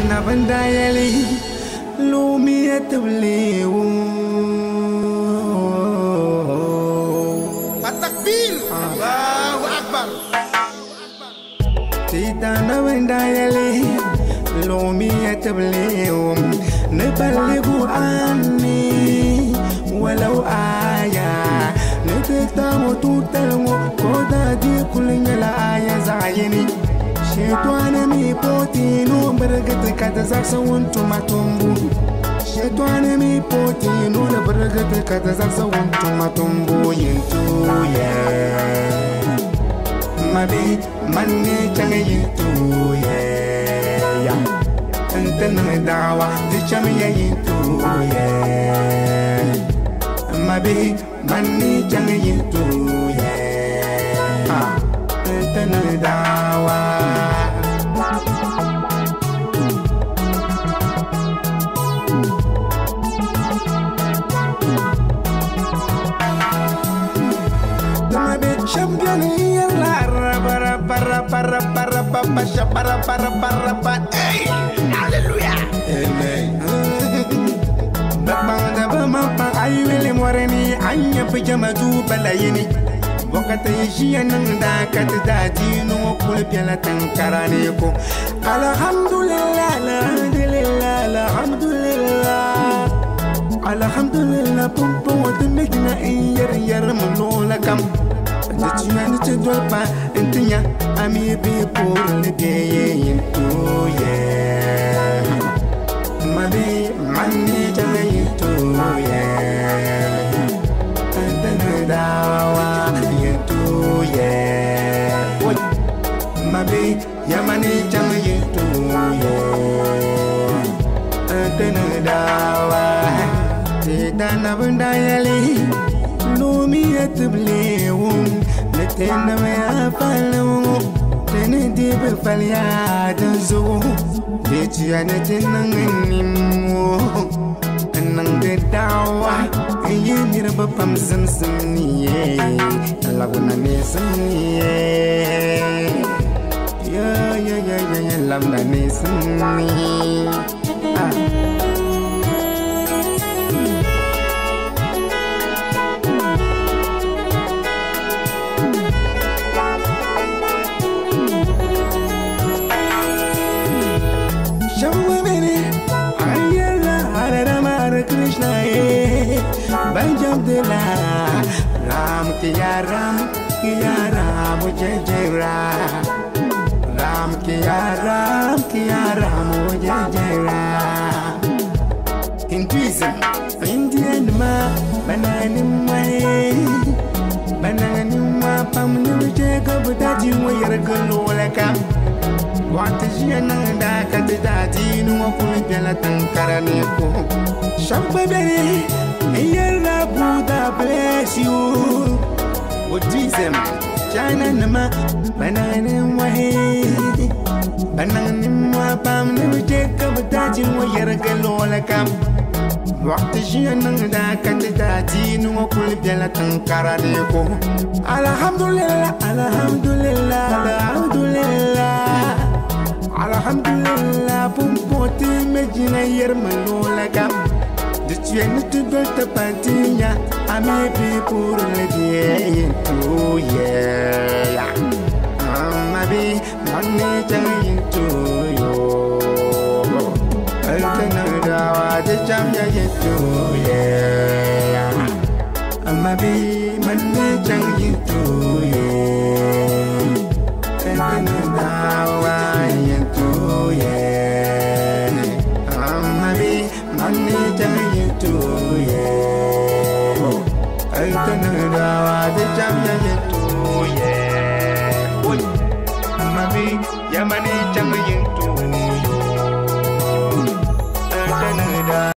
نبن دايلي لومي تبليو التكبير الله أكبر تيتا نبن دايلي لومي تبليو نبلغ عني ولو آية نتكتم توتلو كودا دي كل نلا آية زعيني Shetwane mi poti no Baragata kata zaksa wuntu matumbu. Shetwane mi poti no baragata kata zaksa wuntu matumbu. Yintu yeah. Mabi manne change yintu yeah. Ntenang dawa Ticham ya yintu yeah. Mabi manne change yintu yeah. Ntenang dawa. Champion para para hey hallelujah amen du balayeni Wakata da tankarane ko Alhamdulillah alhamdulillah alhamdulillah Alhamdulillah wata mekina in yar yar Tetuani to Dwapa, and Tinya, I may be poor in the day. Oh, yeah. Money, money, Jamaica, oh, yeah. And then the hour, yeah, too, yeah. What? Mabi, Yamani, Jamaica, oh, yeah. And then the hour, Tedana Bundayali, Lumi at the blade tenda me apalu tene di be falya dan zo de ti ane tenan nimmo nan de dawa ayi nirba pam zam zam niye Allah guna me zam niye ya ya ya ya lam na me zam ni ah. Banjam dela ram kiya ram kiya ram jai jai ram ram kiya ram kiya ram jai jai ram Hinduism Indian ma bananin mai bananin ma pam ni je ga budaji wayar galola kam. Wata jiya nan da ka ji daji nuwa kuma bela tankara ne ko. Shabba Yalla Buddha bless you. Kam. Alhamdulillah, alhamdulillah, alhamdulillah. Alhamdulillah, pum yerma lola kam. You need to go to Pantina. I may be poor lady. Oh, yeah. I'm a bee, money telling to you. And then I did jump to yeah. I'm a bee, money telling to. Yamani